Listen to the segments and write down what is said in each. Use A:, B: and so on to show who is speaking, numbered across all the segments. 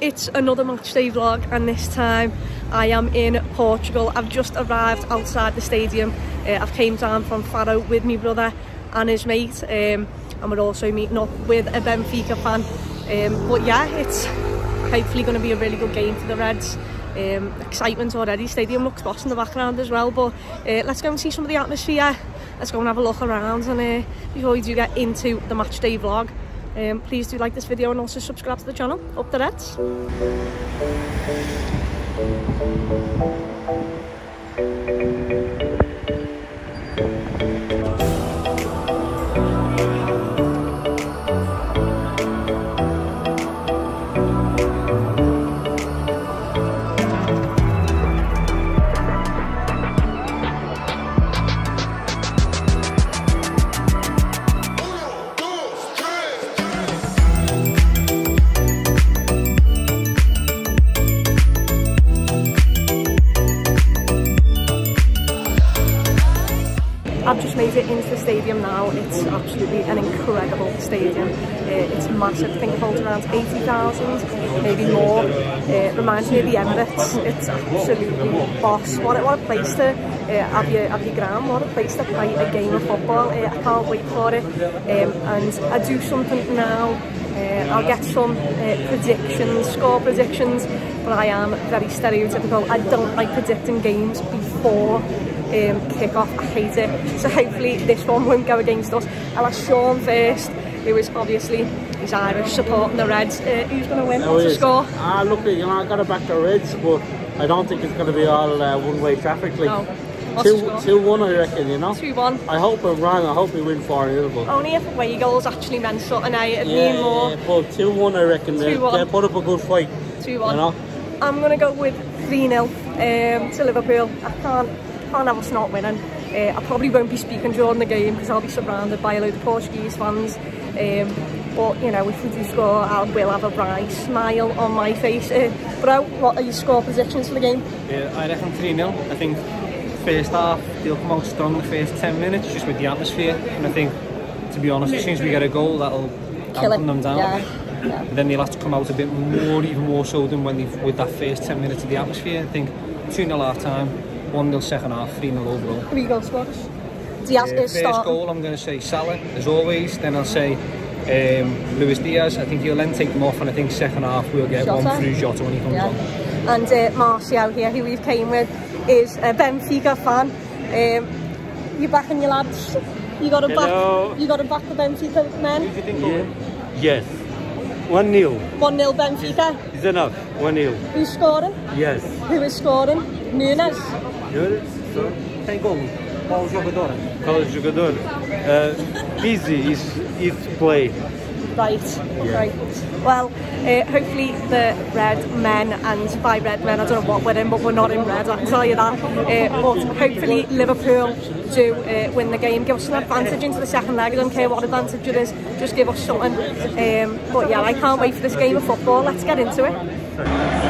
A: it's another match day vlog and this time I am in Portugal. I've just arrived outside the stadium. Uh, I've came down from Faro with my brother and his mate um, and we're also meeting up with a Benfica fan. Um, but yeah, it's hopefully going to be a really good game for the Reds. Um, excitement already. Stadium looks boss in the background as well. But uh, let's go and see some of the atmosphere. Let's go and have a look around and uh, before we do get into the match day vlog. Um, please do like this video and also subscribe to the channel. Up the Reds! It into the stadium now. It's absolutely an incredible stadium. Uh, it's massive. I think it holds around 80,000, maybe more. Uh, it reminds me of the Emirates. It's absolutely boss. What a, what a place to uh, have, your, have your ground. What a place to play a game of football. Uh, I can't wait for it. Um, and I do something now. Uh, I'll get some uh, predictions, score predictions, but I am very stereotypical. I don't like predicting games before um, kick-off. I hate it. So hopefully this one won't go against us. I'll ask Sean first, who is obviously he's Irish, supporting the Reds. Uh, who's going to win? What's the score?
B: Ah, look, you know, I got to back the Reds, but I don't think it's going to be all uh, one-way traffic. Like,
A: No.
B: Two, two, one, I reckon. You know.
A: 2-1.
B: I hope I'm wrong. I hope we win four 0 but.
A: Only if away goals actually meant something. I it'd
B: yeah,
A: mean more.
B: yeah, but two one, I reckon. They,
A: 2-1.
B: they put up a good fight.
A: 2-1.
B: You know.
A: I'm going to go with 3-0 um, to Liverpool. I can't, can't have us not winning. Uh, I probably won't be speaking during the game because I'll be surrounded by a load of Portuguese fans. Um, but, you know, if we do score, I will have a bright smile on my face. Uh, bro, what are your score predictions for the game?
C: Yeah, I reckon 3 0. I think first half they'll come out strong the first 10 minutes just with the atmosphere. And I think, to be honest, as soon as we get a goal, that'll
A: Kill
C: dampen
A: it.
C: them down.
A: Yeah. yeah.
C: And then they'll have to come out a bit more, even more so than when they with that first 10 minutes of the atmosphere. I think 2 0 half time, 1 0 second half, 3 0 overall.
A: Three goal scorers. Diaz
C: Uh,
A: is
C: first
A: starting.
C: goal, I'm going to say Salah, as always. Then I'll say um, Luis Diaz. I think he'll then take them off, and I think second half we'll get
A: Jota.
C: one through Jota when he comes
A: Yeah.
C: on.
A: And uh, Martial here, who we've came with, is a Benfica fan. Um, you backing your lads? You got to
D: Hello.
A: back. You got to back the Benfica men.
D: Yes. One nil
A: One 0 Benfica.
D: is enough. One nil.
A: Who's scoring?
D: Yes.
A: Who is scoring? Núñez.
D: Good. So,
C: Tem gol. Qual jogador?
D: qual jogador? Uh, easy is is play.
A: Right. Right. Well, uh, hopefully the red men, and by red men, I don't know what we're in, but we're not in red. I can tell you that. Uh, but hopefully Liverpool do uh, win the game, give us an advantage into the second leg. I don't care what advantage it is, just give us something. Um, but yeah, I can't wait for this game of football. Let's get into it.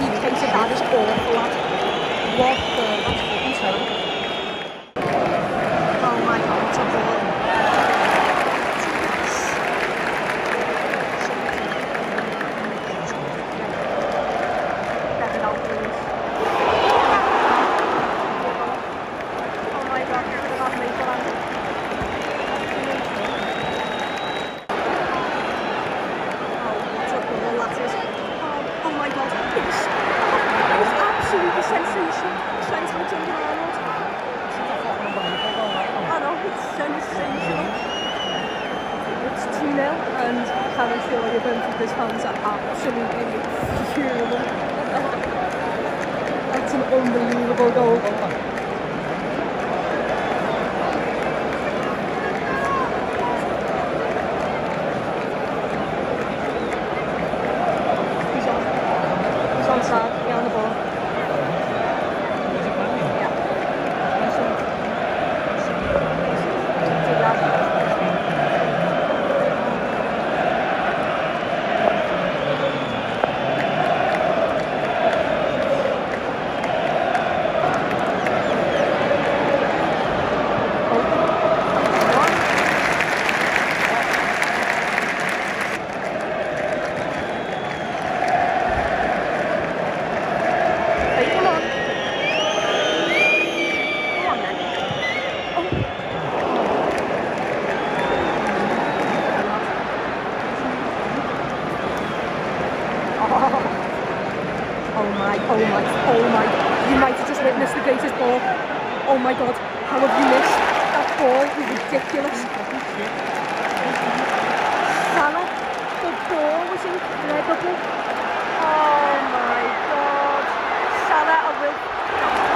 A: He catered that is awful. What the? That's fucking terrible. Oh my god, it's a ball. Get it out, please. Oh my god, look at that maple lad. Oh, what a goal that is. Oh, oh my god, it was, it was absolutely sensational. Trent Alexander-Arnold. I know, it's sensational. It's 2 0, and can I assure you, both of his fans are absolutely furious. That's an unbelievable goal. He's on. He's on side, behind the ball. Yeah. Nice one. Good lad. Hey, come on. Come on then. Oh oh my, oh my. You might have just witnessed the greatest ball. Oh my god, how have you missed? That ball is ridiculous. Salah, the ball was incredible. Oh my god. Salah, I will.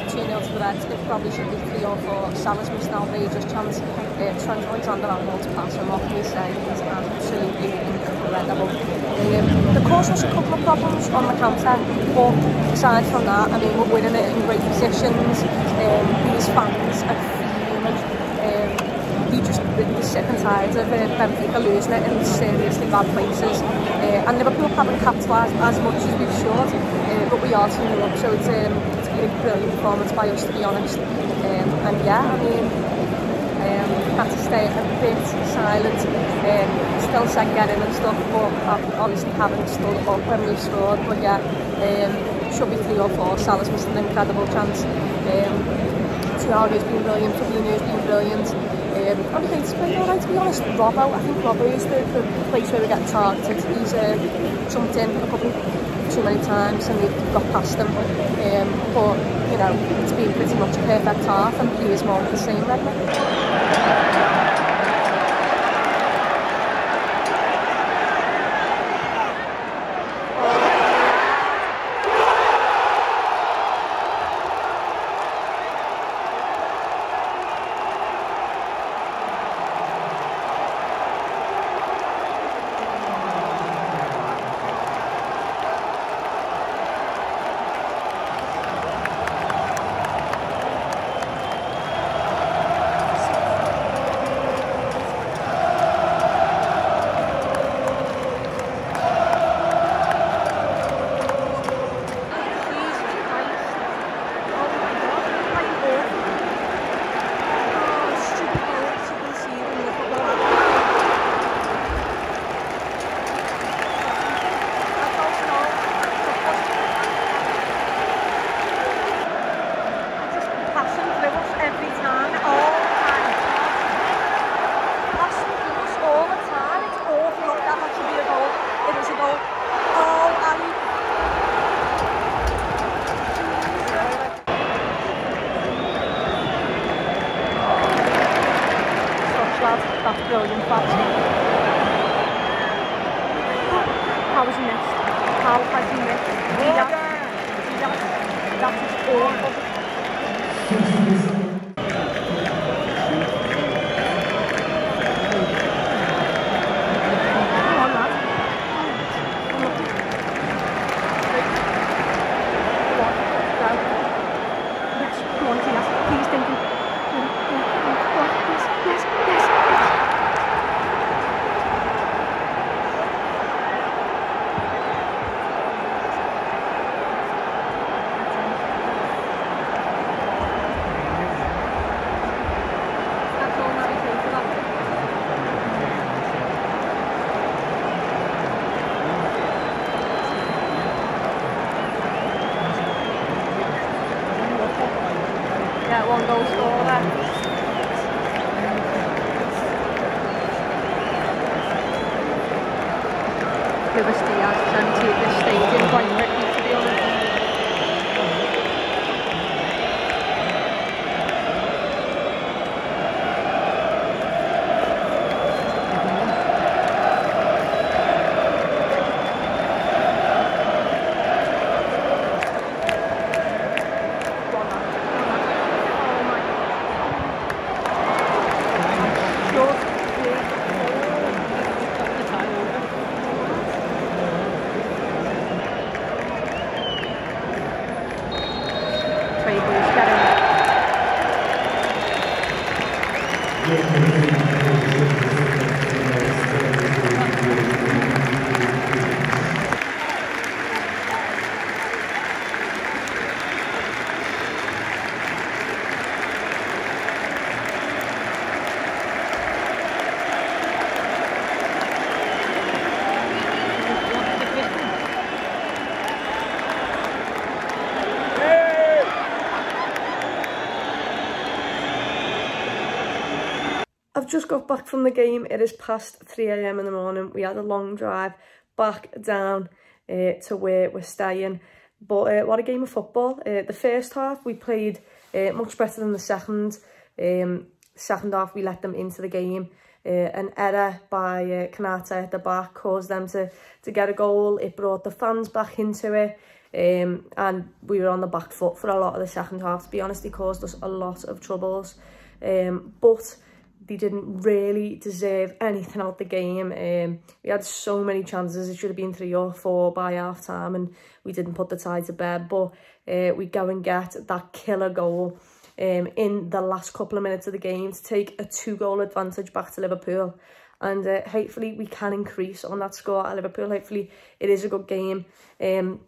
A: 2-0 to the Reds, it probably should be 3 or 4. Salas missed an outrageous chance. Uh, Trent Alexander-Arnold's pass from off his side is absolutely incredible. Um, the course was a couple of problems on the counter, but aside from that, I mean, we're winning it in great positions. Um, these fans are sick and tired of uh, Benfica losing it in seriously bad places. Uh, and Liverpool haven't capitalised as much as we should, uh, but we are 2 0 up, so it's, um, it's been a brilliant performance by us, to be honest. Um, and yeah, I mean, um, had to stay a bit silent. Um, still said get in and stuff, but I obviously haven't stood up when we've scored. But yeah, um, should be three or four. Salah's missed an incredible chance. Um, Thiago's been brilliant, Fabinho's been brilliant. Um, and I think it's been alright to be honest. Robbo, I think Robbo is the, the place where we get targeted. He's uh, jumped in a couple too many times and we've got past him. Um, but, you know, it's been pretty much a perfect half and he is more of the same, really. Trade getting I've just got back from the game. It is past 3am in the morning. We had a long drive back down uh, to where we're staying. But uh, what a game of football. Uh, the first half we played uh, much better than the second. Um, second half we let them into the game. Uh, an error by uh, Konaté at the back caused them to, to get a goal. It brought the fans back into it. Um, and we were on the back foot for a lot of the second half. To be honest, they caused us a lot of troubles. Um, but they didn't really deserve anything out the game. Um, we had so many chances. It should have been three or four by half time and we didn't put the tie to bed. But uh, we go and get that killer goal um, in the last couple of minutes of the game to take a two goal advantage back to Liverpool. And uh, hopefully we can increase on that score at Liverpool. Hopefully it is a good game. Um,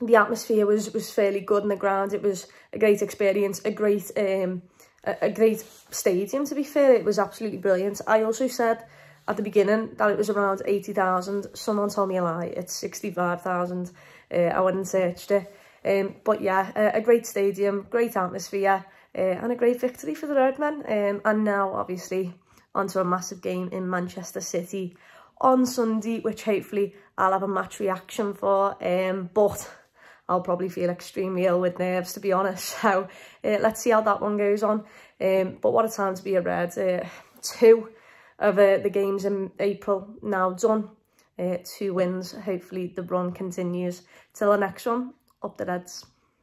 A: the atmosphere was was fairly good in the ground. It was a great experience, a great um, a, great stadium to be fair. It was absolutely brilliant. I also said at the beginning that it was around 80,000. Someone told me a lie. It's 65,000. Uh, I went and searched it. Um, but yeah, a, a great stadium, great atmosphere, uh, and a great victory for the Redmen. Um, and now, obviously, onto a massive game in Manchester City on Sunday, which hopefully I'll have a match reaction for. Um, but I'll probably feel extremely ill with nerves, to be honest. So uh, let's see how that one goes on. Um, but what a time to be a Red. Uh, two of uh, the games in April now done. Uh, two wins. Hopefully the run continues. Till the next one, up the Reds.